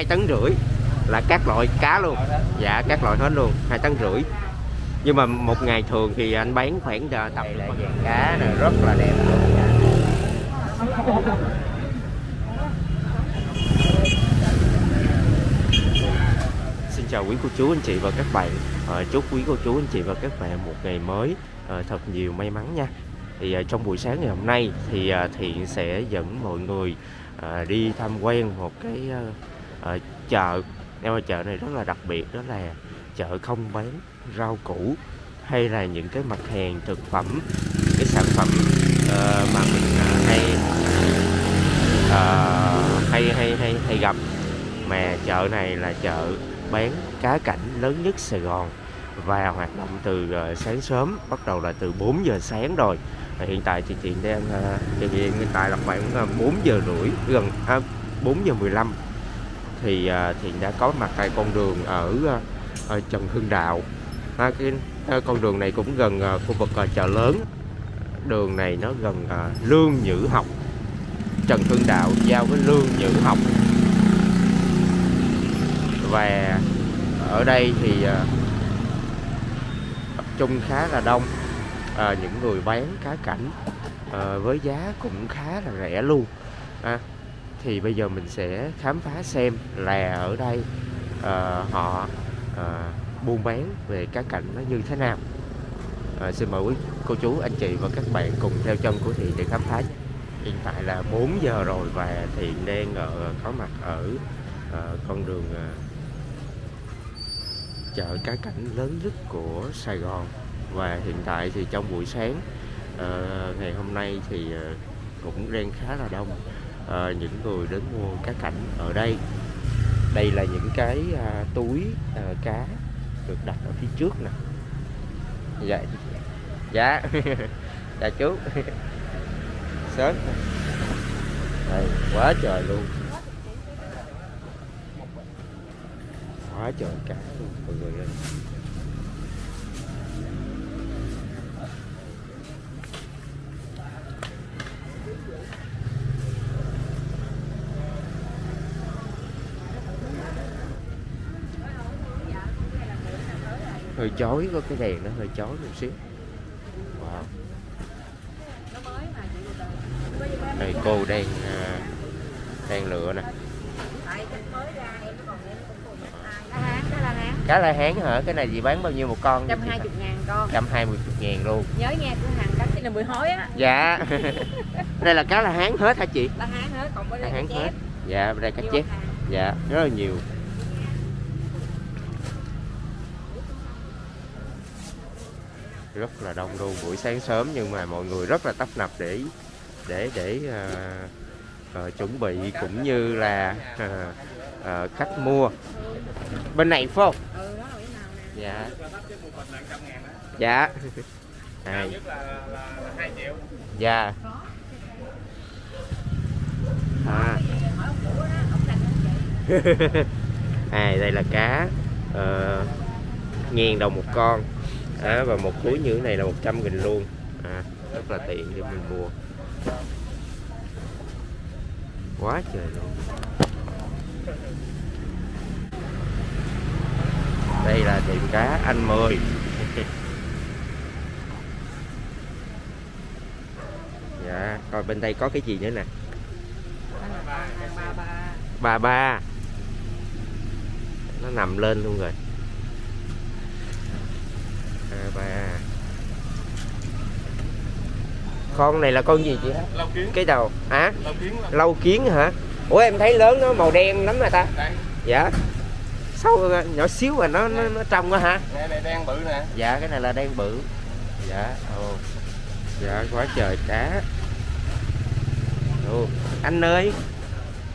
hai tấn rưỡi là các loại cá luôn. Dạ các loại hết luôn hai tấn rưỡi. Nhưng mà một ngày thường thì anh bán khoảng tầm đây là dạng cá này rất là đẹp luôn Xin chào quý cô chú anh chị và các bạn. Ờ, Chúc quý cô chú anh chị và các bạn một ngày mới. Ờ, thật nhiều may mắn nha. Thì ờ, trong buổi sáng ngày hôm nay thì Thiện sẽ dẫn mọi người đi tham quan một cái ở chợ em ở chợ này rất là đặc biệt đó là chợ không bán rau củ hay là những cái mặt hàng thực phẩm cái sản phẩm uh, mà mình uh, hay uh, hay hay hay hay gặp. Mà chợ này là chợ bán cá cảnh lớn nhất Sài Gòn và hoạt động từ uh, sáng sớm bắt đầu là từ 4 giờ sáng rồi. Và hiện tại thì chị đang uh, thì hiện tại là khoảng 4 giờ rưỡi gần à, 4 giờ 15 thì à, Thiện đã có mặt tại con đường ở ờ, Trần Hưng Đạo. À, cái à, con đường này cũng gần khu vực chợ lớn. Đường này nó gần Lương Nhữ Học. Trần Hưng Đạo giao với Lương Nhữ Học. Và ở đây thì tập trung khá là đông. Ờ, những người bán cá cảnh ờ, với giá cũng khá là rẻ luôn. À, thì bây giờ mình sẽ khám phá xem là ở đây uh, họ uh, buôn bán về cá cảnh nó như thế nào. Ờ, xin mời quý cô chú anh chị và các bạn cùng theo chân của Thiện để khám phá hiện tại là 4 giờ rồi và Thiện đang ở, có mặt ở uh, con đường uh, chợ cá cảnh lớn nhất của Sài Gòn. Và hiện tại thì trong buổi sáng uh, ngày hôm nay thì uh, cũng đang khá là đông à, những người đến mua cá cảnh ở đây. Đây là những cái à, túi à, cá được đặt ở phía trước nè. Dạ dạ. Dạ chú. Sớm. Đây quá trời luôn. Quá trời cá luôn mọi người ơi. Hơi chói có cái đèn nó hơi chói một xíu. Wow. đây cô đang à, đang lựa nè. Cá la hán hả? Cái này gì bán bao nhiêu một con? 120 ngàn con. Trăm hai mươi ngàn luôn. Nhớ nha cửa hàng cá là mười hối á. Dạ. Đây là cá la hán hết hả chị? La hán hết, còn bên la đây cá chép. Dạ đây cá chép. dạ rất là nhiều rất là đông luôn buổi sáng sớm nhưng mà mọi người rất là tấp nập để để để à, à, chuẩn bị cũng như là ờ, à, à, khách mua. Bên này phải không? Dạ. Dạ. À. dạ. À. à đây là cá ờ, ngàn đồng một con à, và một túi như thế này là 100 nghìn luôn. À, rất là tiện để mình mua. Quá trời luôn. Đây là tiệm cá anh mười. Dạ coi bên đây có cái gì nữa nè. Ba ba. Nó nằm lên luôn rồi ba. Con này là con gì chị? Hả lâu kiến. Cái đầu. Á lâu kiến là lâu kiến hả? Ủa em thấy lớn nó màu đen lắm mà ta. Đây. Dạ. Sao nhỏ xíu mà nó nó, nó trong quá hả? Này này đang bự nè. Dạ cái này là đen bự. Dạ ồ. Dạ quá trời cá. Ồ anh ơi.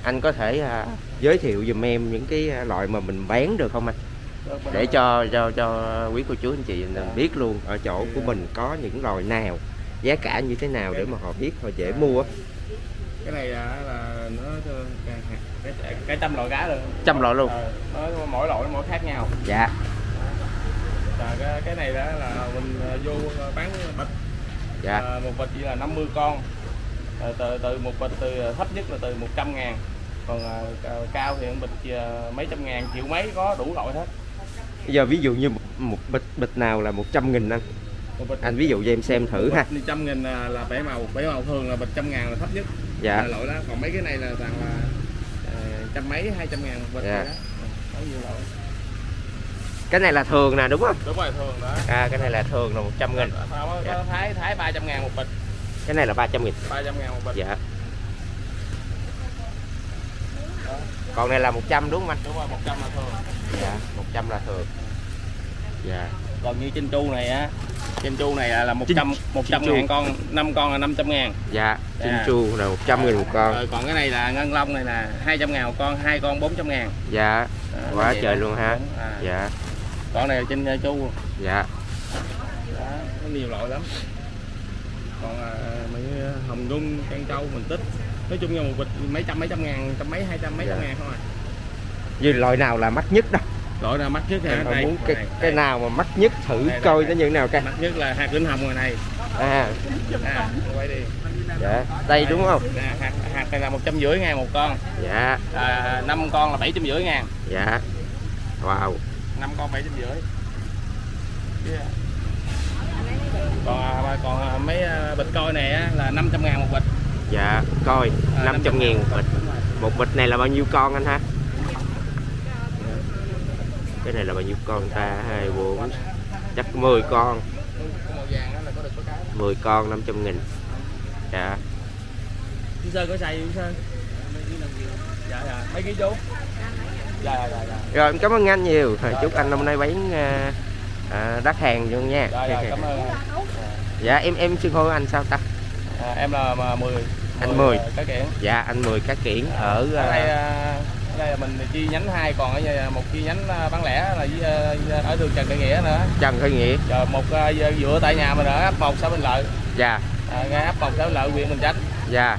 Anh có thể à, giới thiệu giùm em những cái à, loại mà mình bán được không anh để cho cho cho quý cô chú anh chị biết luôn ở chỗ của mình có những loại nào giá cả như thế nào để mà họ biết họ dễ mua. Cái này là, là nó cái, trăm loại cá luôn trăm loại luôn. Ờ, nó mỗi loại mỗi khác nhau. Dạ. Rồi cái, cái này đó là mình ờ, vô bán bịch. Dạ. Ờ, một bịch chỉ là 50 con. Ờ, từ từ một bịch từ thấp nhất là từ 100 ngàn. Còn à, ca- cao thì bịch à, mấy trăm ngàn triệu mấy có đủ loại hết bây giờ ví dụ như một, một bịch bịch nào là 100 nghìn anh? Bịch. Anh ví dụ cho em xem thử ha. bịch trăm nghìn là, bảy màu bảy màu thường là bịch trăm ngàn là thấp nhất. Dạ. Là đó. Còn mấy cái này là toàn là ờ, trăm mấy hai trăm ngàn một bịch Dạ. vậy đó. Có nhiều loại cái này là thường nè đúng không? Đúng rồi thường đó. À cái này là thường là 100 nghìn. Không, có- Dạ. thái thái ba trăm ngàn một bịch. Cái này là 300 nghìn. Ba trăm ngàn một bịch. Dạ. Còn này là 100 đúng không anh? Đúng rồi một trăm là thường. Dạ 100 là thường dạ còn như trên chu này á trên chu này là, là một Chinh- trăm một trăm chu. ngàn con năm con là 500 ngàn dạ Dạ. Trinh chu là 100 nghìn một con rồi còn cái này là ngân long này là 200 ngàn một con hai con 400 ngàn dạ Đó, Quá trời luôn ha. À. dạ con này là trên uh, chu dạ đó, có nhiều loại lắm còn à, mấy hồng nhung can châu mình tích nói chung là một bịch mấy trăm mấy trăm ngàn trăm mấy hai trăm mấy trăm Dạ. ngàn thôi à. như loại nào là mắc nhất đâu loại nào mắc nhất phải đây. muốn cái, này, cái đây. nào mà mắc nhất thử Đây, đây, coi đây. nó như thế nào coi. Mắc nhất là hạt đỉnh hồng ngoài này. À. À, quay đi. Dạ đây đúng không? Nè, hạt, hạt này là một trăm rưỡi ngàn một con. Dạ. À, năm con là bảy trăm rưỡi ngàn. Dạ. Wow. Năm con bảy trăm rưỡi. Yeah. còn à, còn à, mấy à, bịch coi này á, là 500 ngàn một bịch. Dạ coi À, 500 nghìn một bịch. Một bịch này là bao nhiêu con anh ha cái này là bao nhiêu con ta hai bốn chắc 10 con Cái màu vàng đó là có được có cái 10 con 500 nghìn dạ Sơn có xài gì Sơn? Dạ dạ, mấy ký chú? Dạ dạ rồi em cảm ơn anh nhiều chúc anh năm nay bán à, đắt hàng luôn nha Dạ dạ, cảm ơn. dạ em em xưng hô anh sao ta À, em là mà 10 Anh 10. cái kiện. dạ anh mười cá kiển ở Ở đây ở đây là mình chi nhánh hai còn ở là một chi nhánh à, bán lẻ là với, à, ở đường Trần Đại Nghĩa nữa. Trần Khởi Nghĩa Rồi một à, dựa tại nhà mình ở ấp 1 xã Bình Lợi. dạ À, ngay ấp 1 xã Bình Lợi huyện Bình Chánh. dạ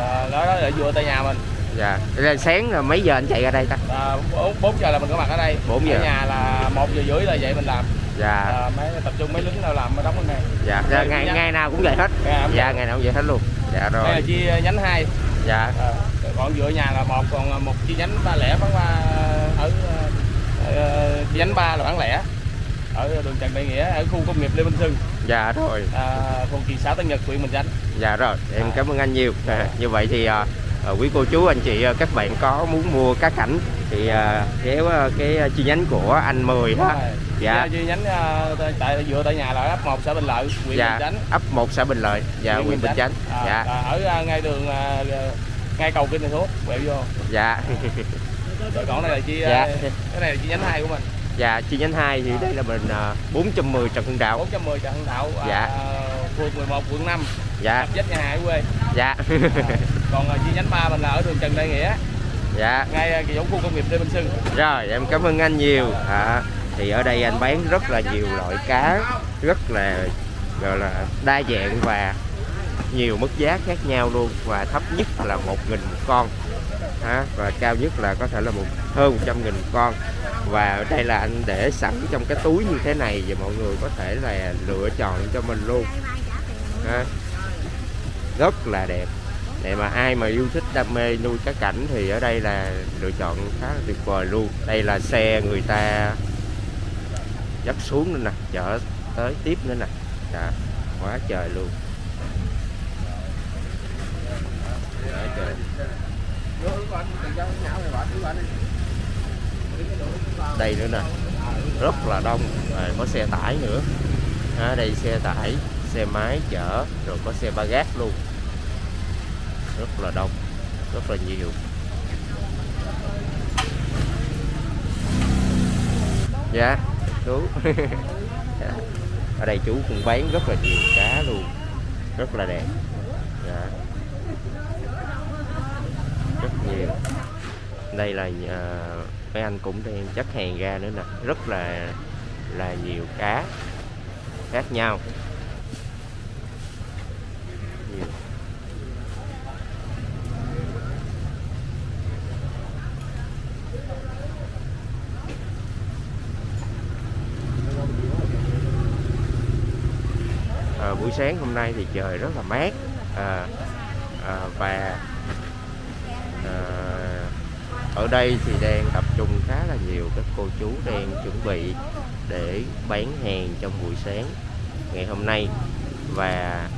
À, đó đó là dựa tại nhà mình. dạ Rồi sáng là mấy giờ anh chạy ra đây ta À, 4 giờ là mình có mặt ở đây. 4 giờ. Ở nhà là 1 giờ rưỡi là dậy mình làm. dạ À, mấy tập trung mấy lính nào làm mới đóng bên này. dạ Dạ, ngày ngày nào cũng vậy hết Dạ, dạ ngày nào cũng vậy hết luôn dạ Đây là rồi chi nhánh 2 dạ. À, còn dựa nhà là một còn một chi nhánh ba lẻ bán qua ở ờ, chi nhánh ba là bán lẻ ở đường Trần Đại Nghĩa ở khu công nghiệp Lê Minh Xuân dạ rồi. À, phường Kỳ xã Tân Nhật huyện Bình Chánh. Dạ rồi em cảm ơn anh nhiều. À, như vậy thì à, à, quý cô chú anh chị à, các bạn có muốn mua cá cảnh thì à, kéo à, cái chi nhánh của anh mười ha. Dạ. Chi nhánh ờ, tại dựa tại nhà là ấp 1 xã Bình Lợi huyện dạ Bình Chánh. ấp 1 xã Bình Lợi. Dạ huyện Bình Chánh. À, dạ. à, ở à, ngay đường à, ngay cầu Kinh Thành Thuốc quẹo vô. Dạ. Rồi còn này là chi Dạ. à, cái này là chi nhánh hai của mình. Dạ chi nhánh 2 thì đây là mình à, 410 Trần Hưng Đạo. 410 Trần Hưng Đạo à, Dạ. phường 11 quận 5 dạ. Dách nhà ở quê. Dạ. Còn à, chi nhánh ba mình là ở đường Trần Đại Nghĩa. Dạ. Ngay à, cái giống khu công nghiệp Lê Minh Xuân Rồi em cảm ơn anh nhiều. À, thì ở đây anh bán rất là nhiều loại cá Rất là gọi là đa dạng và nhiều mức giá khác nhau luôn. Và thấp nhất là một nghìn một con. Ha, Và cao nhất là có thể là một hơn 100 nghìn một con. Và ở đây là anh để sẵn trong cái túi như thế này Và mọi người có thể là lựa chọn cho mình luôn. Ha. Rất là đẹp. Để mà ai mà yêu thích đam mê nuôi cá cảnh thì ở đây là lựa chọn khá là tuyệt vời luôn. Đây là xe người ta dắt xuống nữa nè, chở tới tiếp nữa nè. Dạ quá trời luôn. Quá trời. Đây nữa nè, rất là đông rồi có xe tải nữa. Ở đây xe tải, xe máy chở, rồi có xe ba gác luôn. Rất là đông, rất là nhiều. Dạ. yeah. Dạ. ở đây chú cũng bán rất là nhiều cá luôn. Rất là đẹp. Dạ. rất nhiều. Đây là uh, mấy anh cũng đang chất hàng ra nữa nè. Rất là là nhiều cá khác nhau nhiều à, buổi sáng hôm nay thì trời rất là mát. À, à, và à, ở đây thì đang tập trung khá là nhiều các cô chú đang chuẩn bị để bán hàng trong buổi sáng ngày hôm nay. Và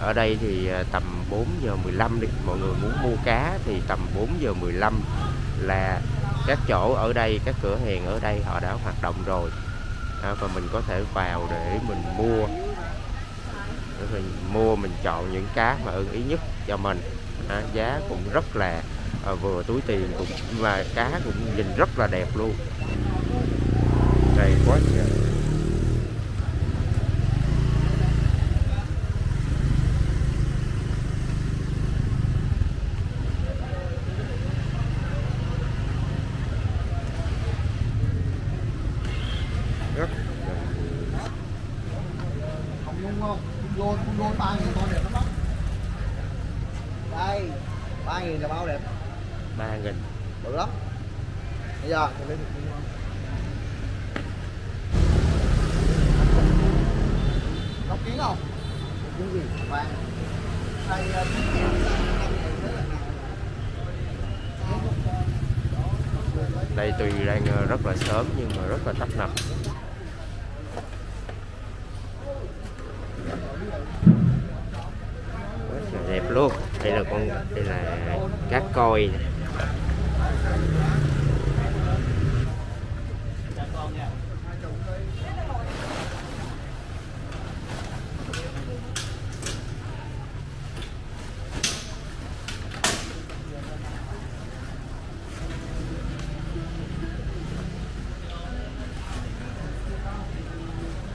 ở đây thì à, tầm 4 giờ 15 đi mọi người muốn mua cá thì tầm 4 giờ 15 là các chỗ ở đây các cửa hàng ở đây họ đã hoạt động rồi. À, và mình có thể vào để mình mua mình mua mình chọn những cá mà ưng ý nhất cho mình. À, giá cũng rất là à, vừa túi tiền cũng và cá cũng nhìn rất là đẹp luôn. Đây quá trời rất là nhiều Không đúng không? Lô, lô 3 nghìn con đẹp lắm đó. Đây, 3 nghìn là bao đẹp, ba nghìn bự lắm. Bây giờ mình lấy thịt luôn. Đọc kiến không? Kiến gì? Vàng. Đây, ờ, kiến gì? Năm nghìn thế là nào? đây tuy đang ờ, rất là sớm nhưng mà rất là tấp nập quá trời đẹp luôn đây là con đây là cá coi nè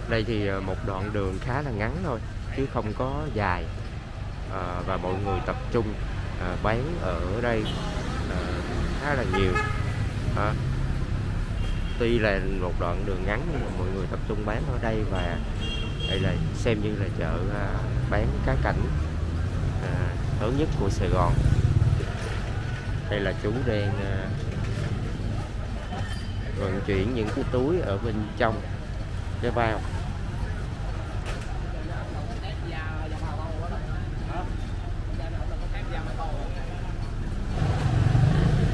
đây thì ờ, một đoạn đường khá là ngắn thôi chứ không có dài. À, và mọi người tập trung ờ, à, bán ở đây à, khá là nhiều. À, tuy là một đoạn đường ngắn nhưng mà mọi người tập trung bán ở đây và đây là xem như là chợ à, bán cá cảnh à, lớn nhất của Sài Gòn. Đây là chú đang à, vận chuyển những cái túi ở bên trong cái bao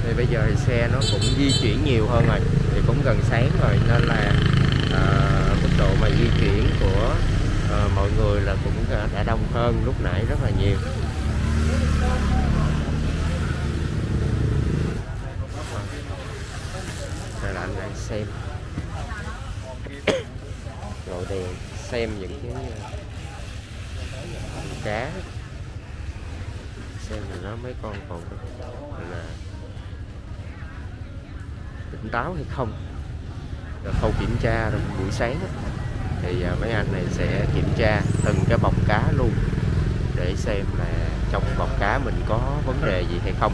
thì bây giờ thì xe nó cũng di chuyển nhiều hơn rồi thì cũng gần sáng rồi. Nên là à, mức độ mà di chuyển của à, mọi người là cũng đã đông hơn lúc nãy rất là nhiều. Đây là anh đang xem. Ngồi đèn xem những cái ờ, con cá. Xem là nó mấy con còn tỉnh táo hay không. Rồi khâu kiểm tra rồi buổi sáng đó, thì à, mấy anh này sẽ kiểm tra từng cái bọc cá luôn để xem là trong bọc cá mình có vấn đề gì hay không.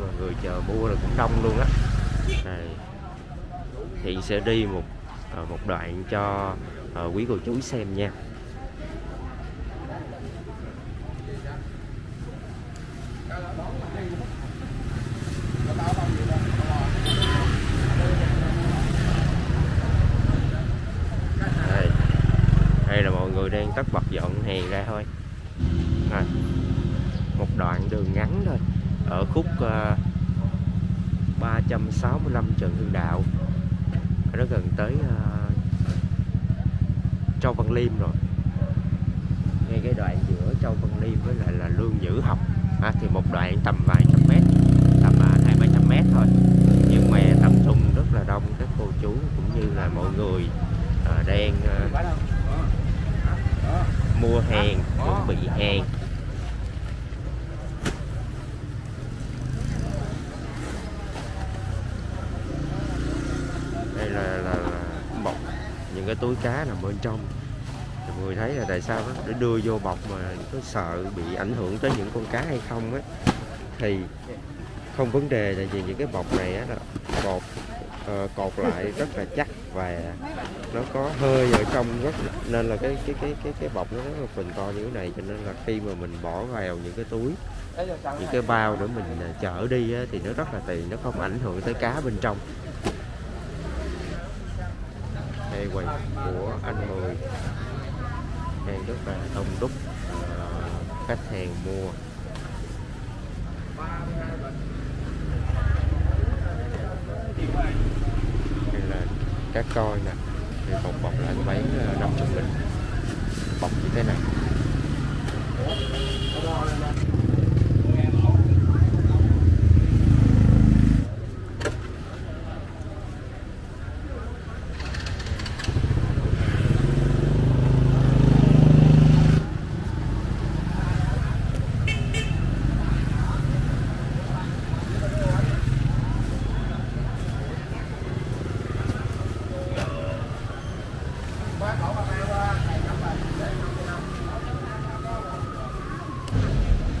Và người chờ mua là cũng đông luôn á. Này thì sẽ đi một à, một đoạn cho à, quý cô chú xem nha đây đây là mọi người đang tất bật dọn hàng ra thôi một đoạn đường ngắn thôi. Ở khúc ờ, uh, 365 Trần Hưng Đạo. Nó gần tới uh, Châu Văn Liêm rồi. Ngay cái đoạn giữa Châu Văn Liêm với lại là Lương dữ Học. À, thì một đoạn tầm vài trăm mét tầm ờ, hai ba trăm mét thôi. Nhưng mà tập trung rất là đông các cô chú cũng như là mọi người uh, đang uh, mua hàng chuẩn bị hàng. Đây là, là, là bọc những cái túi cá nằm bên trong. Mọi người thấy là tại sao nó để đưa vô bọc mà có sợ bị ảnh hưởng tới những con cá hay không á? Thì không vấn đề tại vì những cái bọc này á là cột ờ, cột lại rất là chắc và nó có hơi ở trong rất nên là cái cái cái cái cái bọc nó rất là phình to như thế này cho nên là khi mà mình bỏ vào những cái túi những cái bao để mình à, chở đi á, thì nó rất là tiện nó không ảnh hưởng tới cá bên trong đây quầy của anh Mười đang rất là đông đúc à, khách hàng mua Thank you cá coi nè. Thì một bọc là mấy bán ờ, 500 nghìn bọc như thế này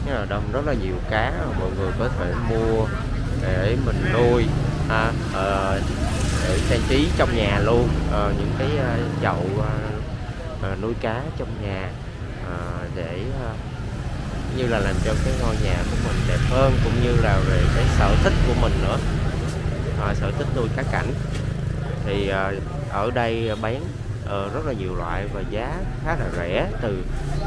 Rất là đông rất là nhiều cá mọi người có thể mua để mình nuôi ha, để trang trí trong nhà luôn. À, những cái à, chậu à, nuôi cá trong nhà. À, để à, như là làm cho cái ngôi nhà của mình đẹp hơn cũng như là về cái sở thích của mình nữa. À, sở thích nuôi cá cảnh. Thì à, ở đây bán ờ, rất là nhiều loại và giá khá là rẻ từ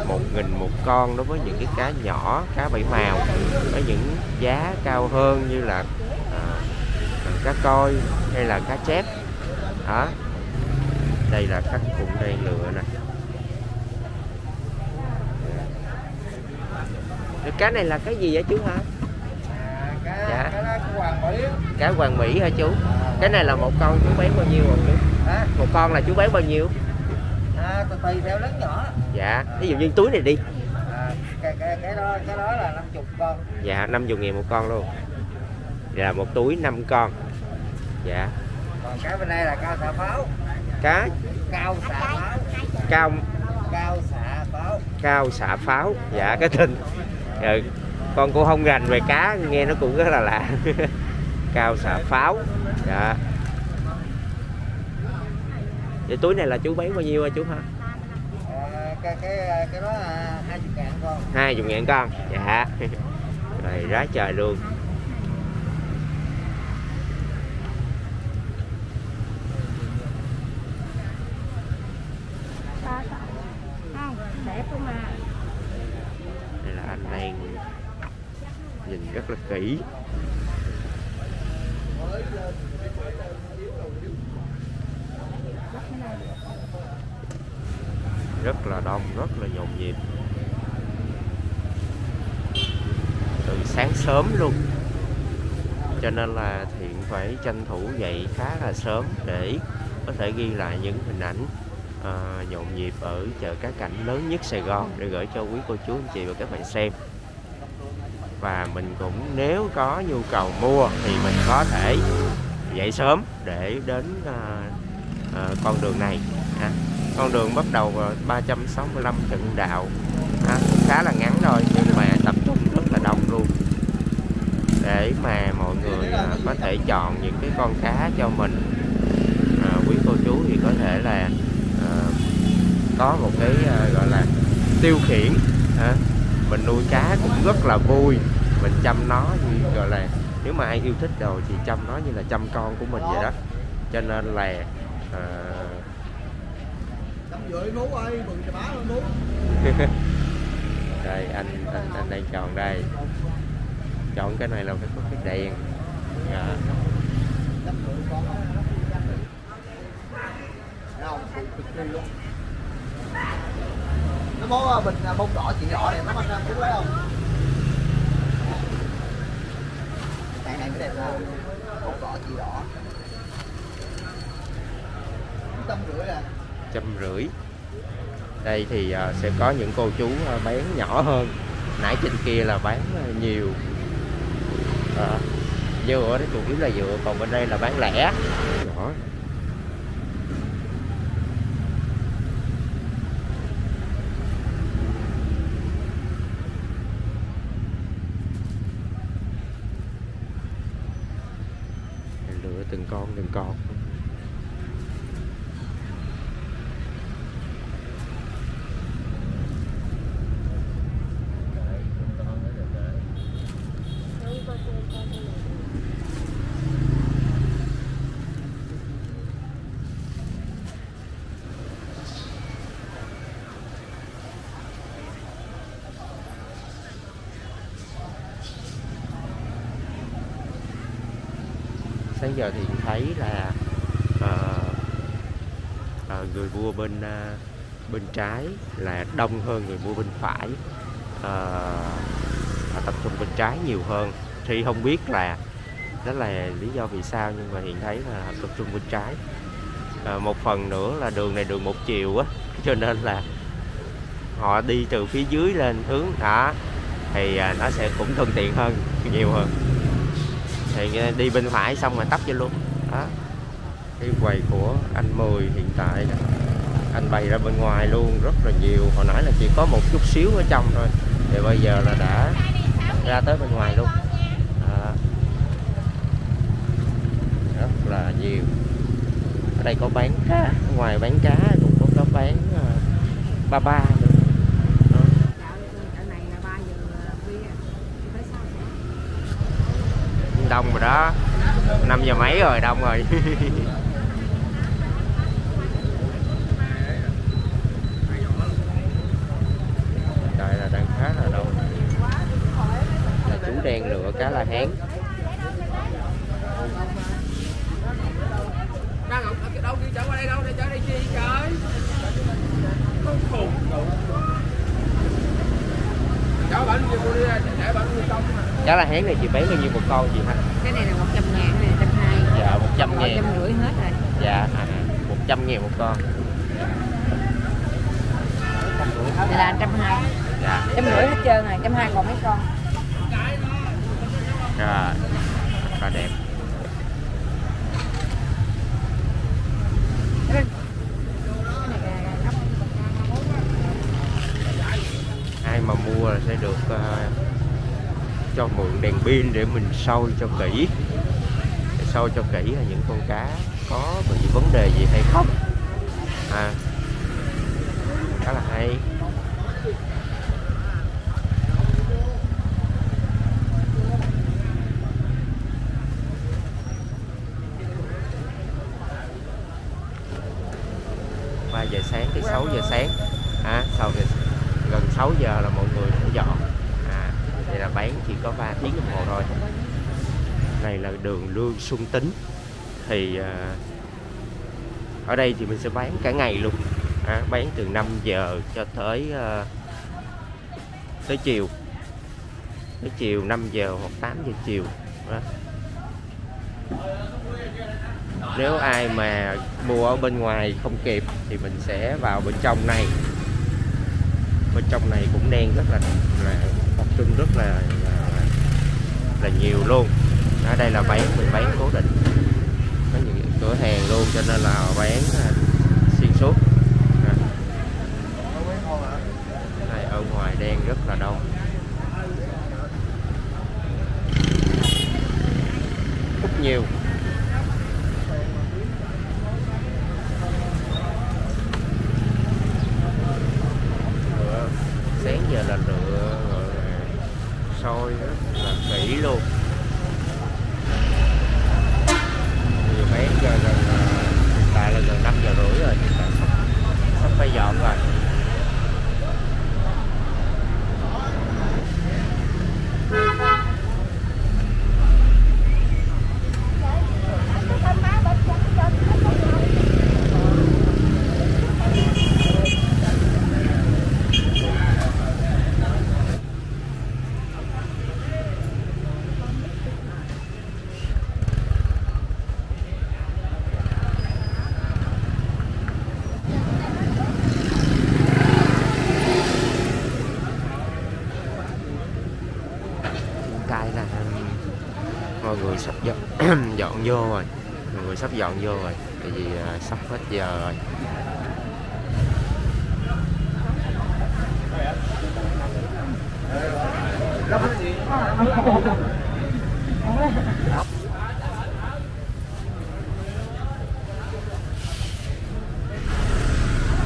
một nghìn một con đối với những cái cá nhỏ cá bảy màu với những giá cao hơn như là cá coi hay là cá chép. Đó. Đây là khách cũng đang lựa nè. Cái cá này là cái gì vậy chú hả? Cá Dạ. cá hoàng mỹ. Cá hoàng mỹ hả chú? Cái này là một con chú bán bao nhiêu rồi chú? À, một con là chú bán bao nhiêu? À, tùy theo lớn nhỏ. Dạ. Ví dụ như túi này đi. À, cái, cái, cái đó cái đó là 50 con. Dạ 50 ngàn một con luôn là một túi 5 con. Dạ. Còn cái bên đây là cao xạ pháo. Cá cao xạ pháo. Cao. Cao xạ pháo. Cao xạ pháo. Dạ cái tên. Ừ. con cũng không rành về cá nghe nó cũng rất là lạ. Cao xạ pháo. Dạ. Vậy túi này là chú bán bao nhiêu hả chú hả? À, cái cái cái đó là 20 ngàn con. Hai chục ngàn con. Dạ. Rồi rá trời luôn không đẹp không mà đây là anh đang nhìn rất là rất là đông rất là nhộn nhịp. Từ sáng sớm luôn. Cho nên là thiện phải tranh thủ dậy khá là sớm để có thể ghi lại những hình ảnh à, nhộn nhịp ở chợ cá cảnh lớn nhất Sài Gòn để gửi cho quý cô chú anh chị và các bạn xem và mình cũng nếu có nhu cầu mua thì mình có thể dậy sớm để đến à, à, con đường này à, con đường bắt đầu vào 365 Trần Đạo à, khá là ngắn thôi nhưng mà tập trung rất là đông luôn. Để mà mọi người à, có thể chọn những cái con cá cho mình à, quý cô chú thì có thể là à, có một cái à, gọi là tiêu khiển mình nuôi cá cũng rất là vui mình chăm nó như gọi là nếu mà ai yêu thích rồi thì chăm nó như là chăm con của mình vậy đó cho nên là à, đây anh anh anh đang chọn đây chọn cái này là phải có cái đèn à, không? Không? Cực kỳ luôn. Nó có bình à, bông đỏ chị đỏ này nó anh chú lấy không? Này này mới đẹp nào. Bông đỏ chị đỏ. Trăm rưỡi à. trăm rưỡi đây thì à, sẽ có những cô chú à, bán nhỏ hơn nãy trên kia là bán à, nhiều à, dừa đó chủ yếu là dừa còn bên đây là bán lẻ nhỏ sáng giờ thì thấy là à, à, người mua bên à, bên trái là đông hơn người mua bên phải. À, tập trung bên trái nhiều hơn. Thì không biết là đó là lý do vì sao nhưng mà hiện thấy là tập trung bên trái. À, một phần nữa là đường này đường một chiều á cho nên là họ đi từ phía dưới lên hướng đó thì à, nó sẽ cũng thuận tiện hơn nhiều hơn thì ờ, đi bên phải xong rồi tấp vô luôn. Đó. Cái quầy của anh Mười hiện tại đó anh bày ra bên ngoài luôn rất là nhiều. Hồi nãy là chỉ có một chút xíu ở trong thôi thì bây giờ là đã ra tới bên ngoài luôn. Đó. rất là nhiều. Ở đây có bán cá ngoài bán cá cũng có có bán uh, ba ba nữa Đó. chợ này là ba giờ khuya tới sáu giờ đông rồi đó. 5 giờ mấy rồi đông rồi. Đây là đang khá là đông. Là chú đen lựa cá la hán. Đâu kia chở qua đây đâu để chở đây chi trời? Không khùng. Chở bánh đi mua đi để bánh đi công mà. Cá la hán này chị bán bao nhiêu một con chị hả cái này là một trăm ngàn này trăm hai dạ 100 một ngàn trăm rưỡi hết rồi dạ à, 100 ngàn một con này là trăm hai dạ trăm rưỡi hết trơn này trăm hai còn mấy con. Rồi rất là đẹp. Ai mà mua là sẽ được uh, cho mượn đèn pin để mình soi cho kỹ. Để soi cho kỹ là những con cá có bị vấn đề gì hay không. À khá là hay ba giờ sáng tới 6 giờ sáng à, sau giờ gần 6 giờ là mọi người phải dọn à, vậy là bán chỉ có 3 tiếng đồng hồ thôi này là đường Xuân Tính thì à, ở đây thì mình sẽ bán cả ngày luôn. À, bán từ 5 giờ cho tới à, tới chiều. Tới chiều 5 giờ hoặc 8 giờ chiều đó. nếu ai mà mua ở bên ngoài không kịp thì mình sẽ vào bên trong này. Bên trong này cũng đen rất là là tập trung rất là là, là nhiều luôn ở đây là bán mình bán cố định. Có những cửa hàng luôn cho nên là họ bán à, xuyên suốt. À. Đây, ở ngoài đen rất là đông. Rất nhiều lựa sáng giờ là lựa gọi là sôi rất là kỹ luôn Giờ bán giờ gần à, hiện tại là gần 5 giờ rưỡi rồi hiện tại sắp sắp phải dọn rồi cái là mọi người sắp dọn dọn vô rồi. Mọi người sắp dọn vô rồi tại vì uh, sắp hết giờ rồi.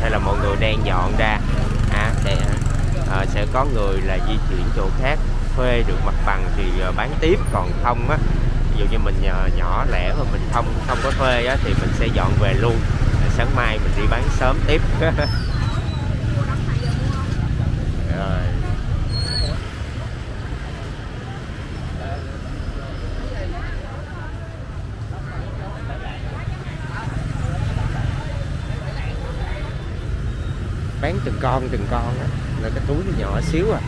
Đây là mọi người đang dọn ra à, để, à, sẽ có người là di chuyển chỗ khác thuê được mặt bằng thì ờ, bán tiếp còn không á ví dụ như mình ờ, nhỏ lẻ mà mình không không có thuê á, thì mình sẽ dọn về luôn. Ờ, sáng mai mình đi bán sớm tiếp. Rồi. Bán từng con từng con á là cái túi nó nhỏ xíu à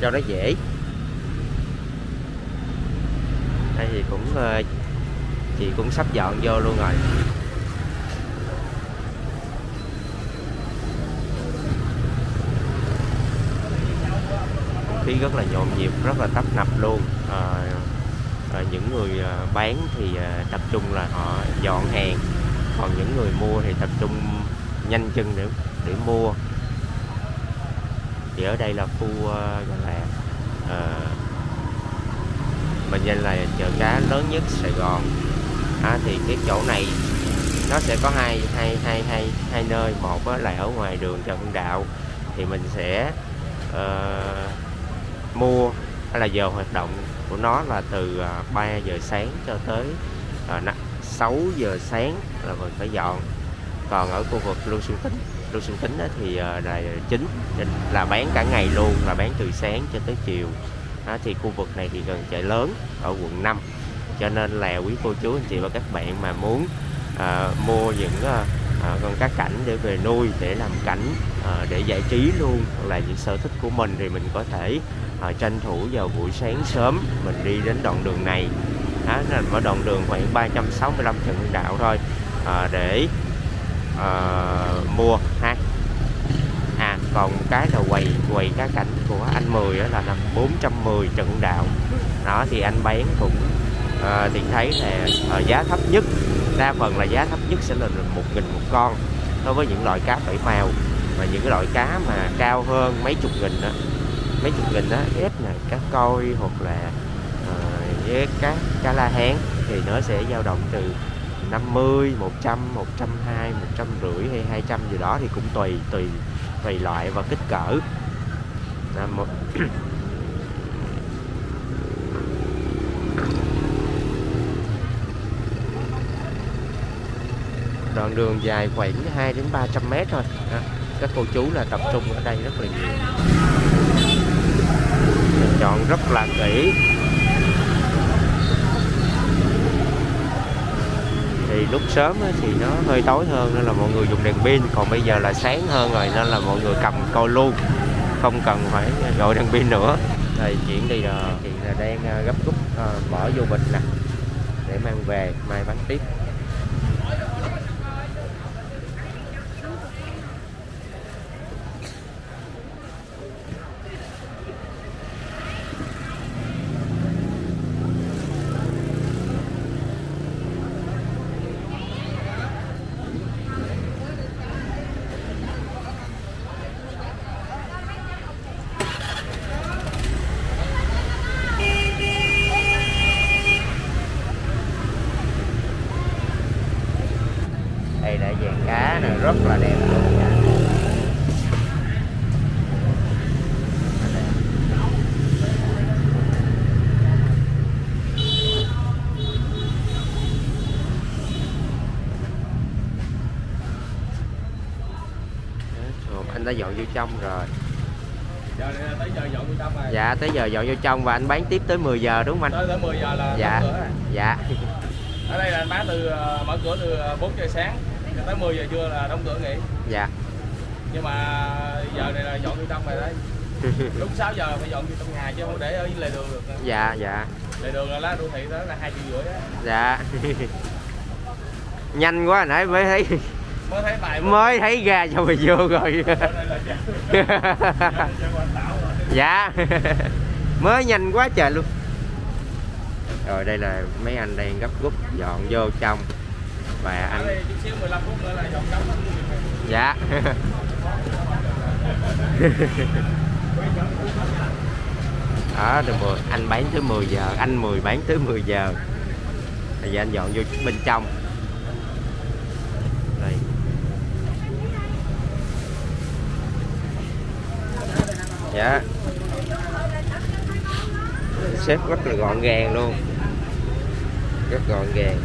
cho nó dễ. Đây thì cũng ờ, chị cũng sắp dọn vô luôn rồi. Khí rất là nhộn nhịp rất là tấp nập luôn. À, à, những người bán thì tập trung là họ dọn hàng còn những người mua thì tập trung nhanh chân để để mua thì ở đây là khu ờ, gọi là ờ, mình danh là chợ cá lớn nhất Sài Gòn. À, thì cái chỗ này nó sẽ có hai hai hai hai hai nơi một là ở ngoài đường Trần Hưng Đạo thì mình sẽ ờ, mua hay là giờ hoạt động của nó là từ ờ, 3 giờ sáng cho tới ờ, à, 6 giờ sáng là mình phải dọn. Còn ở khu vực Lưu Xuân Tính Lưu Xuân Tính thì ờ, là chính. Là bán cả ngày luôn là bán từ sáng cho tới chiều. Đó, thì khu vực này thì gần chợ lớn ở quận 5 cho nên là quý cô chú anh chị và các bạn mà muốn à, mua những à, con cá cảnh để về nuôi để làm cảnh à, để giải trí luôn hoặc là những sở thích của mình thì mình có thể à, tranh thủ vào buổi sáng sớm mình đi đến đoạn đường này. Đó, là ở đoạn đường khoảng 365 Trần Hưng Đạo thôi à, để uh, mua ha à còn cái là quầy quầy cá cảnh của anh Mười đó là 410 Trần Đạo. Đó thì anh bán cũng uh, thì thấy là uh, giá thấp nhất đa phần là giá thấp nhất sẽ là một nghìn một con đối với những loại cá bảy màu. Và những cái loại cá mà cao hơn mấy chục nghìn đó mấy chục nghìn đó ép này cá coi hoặc là uh, với cá cá la hán thì nó sẽ dao động từ 50, 100, 120, 150 hay 200 gì đó thì cũng tùy tùy tùy loại và kích cỡ. À, một đoạn đường dài khoảng 2 đến 300 m thôi. À, các cô chú là tập trung ở đây rất là nhiều. Mình chọn rất là kỹ. Thì lúc sớm thì nó hơi tối hơn nên là mọi người dùng đèn pin. Còn bây giờ là sáng hơn rồi nên là mọi người cầm coi luôn, không cần phải gọi đèn pin nữa. Rồi chuyển đi rồi ờ, chị là đang ờ, gấp rút ờ, bỏ vô bịch nè, để mang về, mai bán tiếp đây là dàn cá này rất là đẹp luôn nha Rồi, anh đã dọn vô trong rồi. Giờ tới giờ dọn vô trong rồi. Dạ tới giờ dọn vô trong và anh bán tiếp tới 10 giờ đúng không anh? Tới tới 10 giờ là Dạ. cửa dạ. Ở đây là anh bán từ ờ, mở cửa từ 4 giờ sáng. Tới 10 giờ trưa là đóng cửa nghỉ. Dạ. Nhưng mà giờ này là dọn vô trong rồi đấy. Lúc 6 giờ phải dọn vô trong nhà chứ không để ở lề đường được. Dạ dạ. Lề đường là lá đô thị đó là hai triệu rưỡi á. Dạ. Nhanh quá nãy mới thấy mới thấy bài mới thấy ra cho mày vô rồi. Dạ. Mới nhanh quá trời luôn. Rồi đây là mấy anh đang gấp rút dọn vô trong. Và anh đây chút xíu 15 phút nữa là dọn đóng hết. dạ. Đó được mười anh bán tới 10 giờ anh 10 bán tới 10 giờ. Thì giờ anh dọn vô bên trong đây dạ. Xếp rất là gọn gàng luôn. Rất gọn gàng.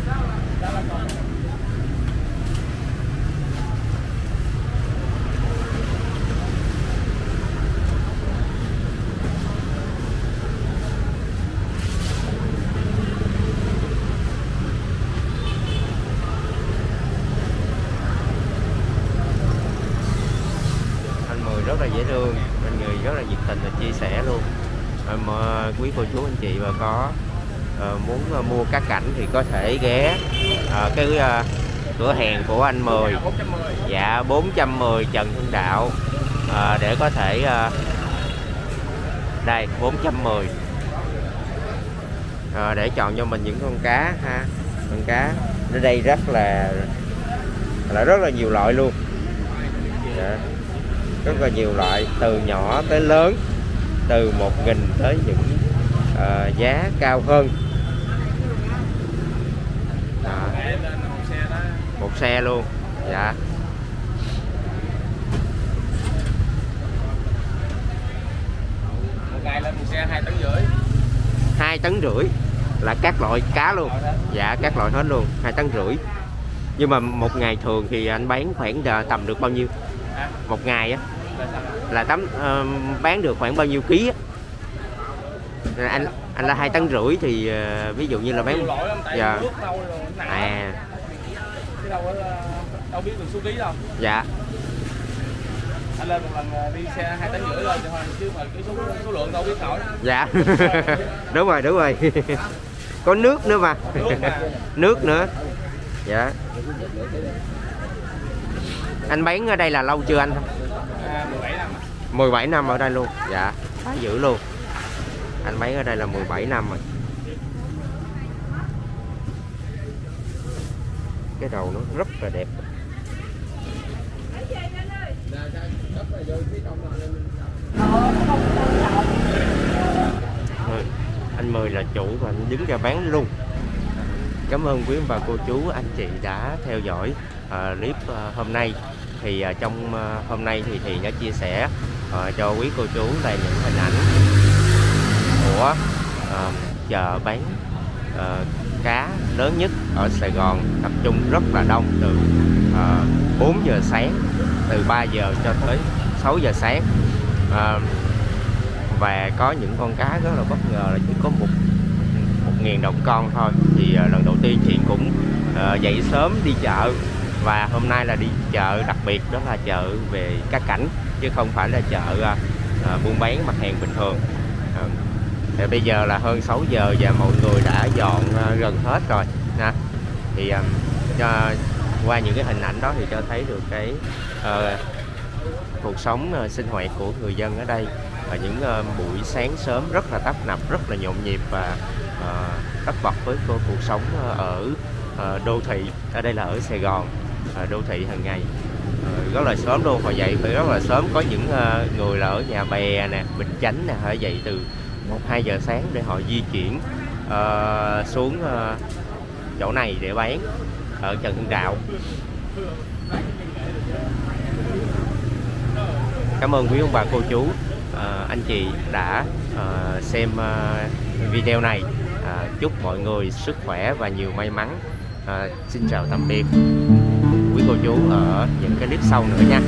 Quý cô chú anh chị mà có uh, muốn uh, mua cá cảnh thì có thể ghé uh, cái uh, cửa hàng của anh Mười. Dạ 410 Trần Hưng Đạo. Ờ, để có thể ờ, đây 410 Ờ, để chọn cho mình những con cá ha con cá. Ở đây rất là là rất là nhiều loại luôn. Dạ. rất là nhiều loại từ nhỏ tới lớn từ 1.000 tới những ờ, giá cao hơn. Lên một xe luôn. Dạ. Hai tấn rưỡi. Hai tấn rưỡi là các loại cá luôn. Dạ các loại hết luôn. Hai tấn rưỡi. Nhưng mà một ngày thường thì anh bán khoảng tầm được bao nhiêu? Một ngày á. Là là tấm ờ, bán được khoảng bao nhiêu ký á anh anh là hai tấn rưỡi thì ờ, ví dụ như là bán Dạ. à. Đâu đâu biết được số ký đâu dạ. Anh lên một lần đi xe hai tấn rưỡi lên cho thôi chứ mà cái số số lượng đâu biết nổi dạ. Đúng rồi đúng rồi. Có nước nữa mà. Nước mà nước nữa. Dạ. Anh bán ở đây là lâu chưa anh? À, 17 năm à. 17 năm ở đây luôn. Dạ. Khá dữ luôn anh bán ở đây là 17 năm rồi. Cái đầu nó rất là đẹp. Rồi, anh mời là chủ và anh đứng ra bán luôn. Cảm ơn quý bà cô chú anh chị đã theo dõi uh, clip uh, hôm nay. Thì uh, trong uh, hôm nay thì thì đã chia sẻ uh, cho quý cô chú là những hình ảnh của uh, chợ bán uh, cá lớn nhất ở Sài Gòn tập trung rất là đông từ ờ, uh, 4 giờ sáng từ 3 giờ cho tới 6 giờ sáng. Uh, và có những con cá rất là bất ngờ là chỉ có một một nghìn đồng con thôi. Thì uh, lần đầu tiên chị cũng uh, dậy sớm đi chợ và hôm nay là đi chợ đặc biệt đó là chợ về cá cảnh chứ không phải là chợ uh, buôn bán mặt hàng bình thường. Uh, thì bây giờ là hơn 6 giờ và mọi người đã dọn ờ, gần hết rồi. Nè thì ờ, cho, qua những cái hình ảnh đó thì cho thấy được cái uh, cuộc sống uh, sinh hoạt của người dân ở đây. Và những uh, buổi sáng sớm rất là tấp nập rất là nhộn nhịp và uh, tất bật với cô- cuộc sống uh, ở uh, đô thị. Ở đây là ở Sài Gòn uh, đô thị hàng ngày. Uh, rất là sớm luôn. Họ dậy phải rất là sớm. Có những uh, người là ở nhà bè nè bình chánh nè phải dậy từ một hai giờ sáng để họ di chuyển uh, xuống uh, chỗ này để bán ở Trần Hưng Đạo. Cảm ơn quý ông bà cô chú uh, anh chị đã uh, xem uh, video này. Uh, chúc mọi người sức khỏe và nhiều may mắn. Uh, xin chào tạm biệt. Quý cô chú ở những cái clip sau nữa nha.